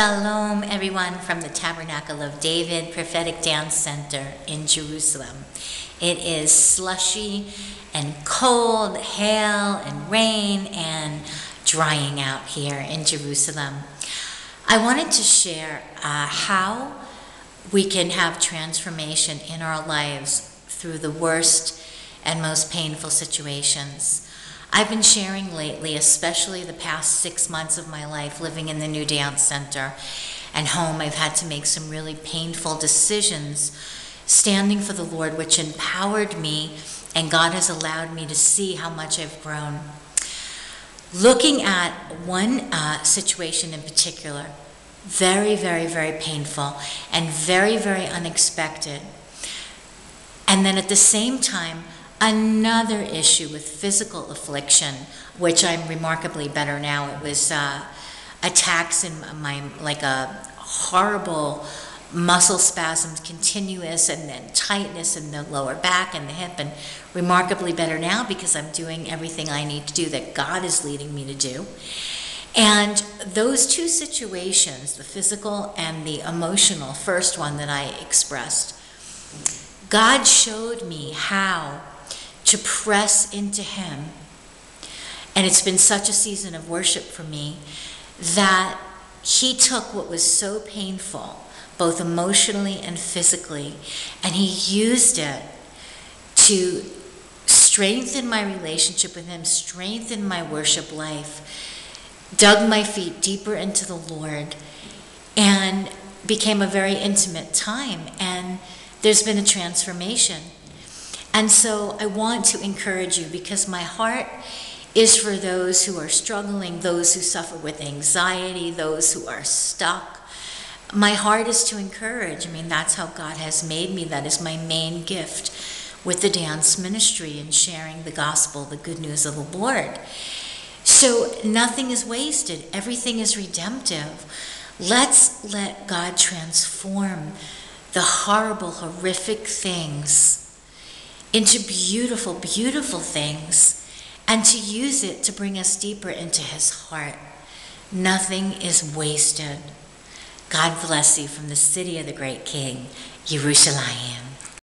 Shalom, everyone, from the Tabernacle of David Prophetic Dance Center in Jerusalem. It is slushy and cold, hail and rain and drying out here in Jerusalem. I wanted to share uh, how we can have transformation in our lives through the worst and most painful situations. I've been sharing lately, especially the past six months of my life living in the New Dance Center and home, I've had to make some really painful decisions standing for the Lord, which empowered me, and God has allowed me to see how much I've grown. Looking at one uh, situation in particular, very, very, very painful and very, very unexpected. And then at the same time, another issue with physical affliction, which I'm remarkably better now. It was uh, attacks in my, like a horrible muscle spasms, continuous, and then tightness in the lower back and the hip, and remarkably better now because I'm doing everything I need to do that God is leading me to do. And those two situations, the physical and the emotional, first one that I expressed, God showed me how to press into Him. And it's been such a season of worship for me that He took what was so painful, both emotionally and physically, and He used it to strengthen my relationship with Him, strengthen my worship life, dug my feet deeper into the Lord, and became a very intimate time. And there's been a transformation. And so I want to encourage you because my heart is for those who are struggling, those who suffer with anxiety, those who are stuck. My heart is to encourage. I mean, that's how God has made me. That is my main gift with the dance ministry and sharing the gospel, the good news of the Lord. So nothing is wasted, everything is redemptive. Let's let God transform the horrible, horrific things into beautiful, beautiful things and to use it to bring us deeper into His heart. Nothing is wasted. God bless you from the city of the great King, Jerusalem.